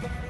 Get